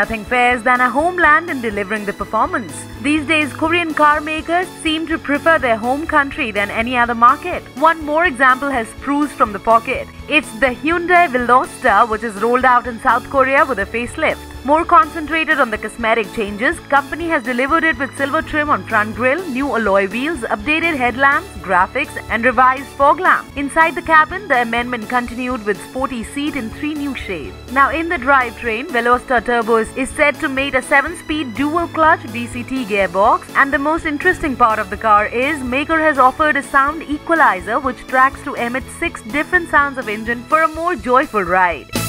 Nothing fares than a homeland in delivering the performance. These days, Korean car makers seem to prefer their home country than any other market. One more example has spruce from the pocket. It's the Hyundai Veloster, which is rolled out in South Korea with a facelift. More concentrated on the cosmetic changes, company has delivered it with silver trim on front grille, new alloy wheels, updated headlamps, graphics and revised fog lamp. Inside the cabin, the amendment continued with sporty seat in three new shades. Now in the drivetrain, Veloster Turbo is said to mate a 7-speed dual clutch DCT gearbox and the most interesting part of the car is maker has offered a sound equalizer which tracks to emit 6 different sounds of engine for a more joyful ride.